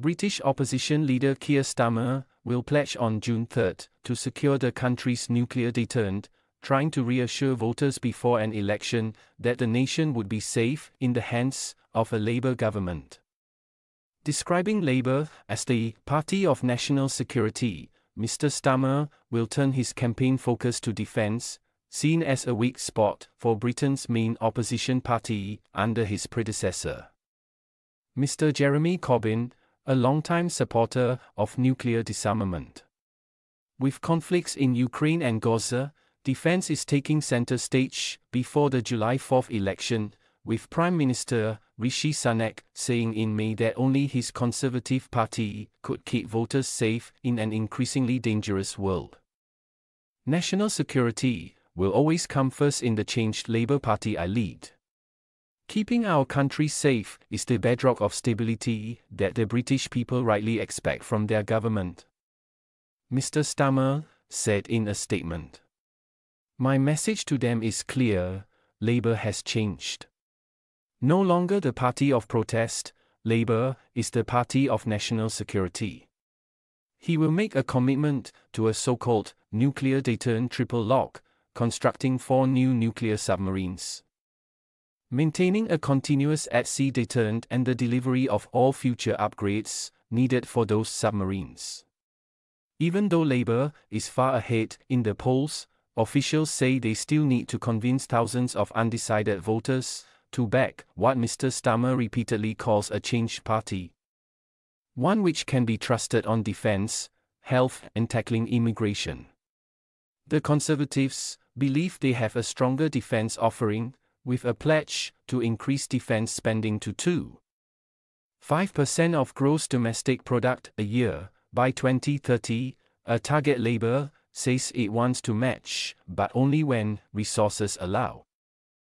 British opposition leader Keir Starmer will pledge on June 3 to secure the country's nuclear deterrent, trying to reassure voters before an election that the nation would be safe in the hands of a Labour government. Describing Labour as the party of national security, Mr. Starmer will turn his campaign focus to defence, seen as a weak spot for Britain's main opposition party under his predecessor. Mr. Jeremy Corbyn, a longtime supporter of nuclear disarmament. With conflicts in Ukraine and Gaza, defense is taking center stage before the July 4 election, with Prime Minister Rishi Sunak saying in May that only his Conservative Party could keep voters safe in an increasingly dangerous world. National security will always come first in the changed Labour Party I lead. Keeping our country safe is the bedrock of stability that the British people rightly expect from their government. Mr. Starmer said in a statement. My message to them is clear Labour has changed. No longer the party of protest, Labour is the party of national security. He will make a commitment to a so called nuclear deterrent triple lock, constructing four new nuclear submarines. Maintaining a continuous at sea deterrent and the delivery of all future upgrades needed for those submarines. Even though Labour is far ahead in the polls, officials say they still need to convince thousands of undecided voters to back what Mr. Starmer repeatedly calls a changed party. One which can be trusted on defense, health, and tackling immigration. The Conservatives believe they have a stronger defense offering, with a pledge to increase defense spending to 2. 5% of gross domestic product a year by 2030, a target Labour says it wants to match, but only when resources allow.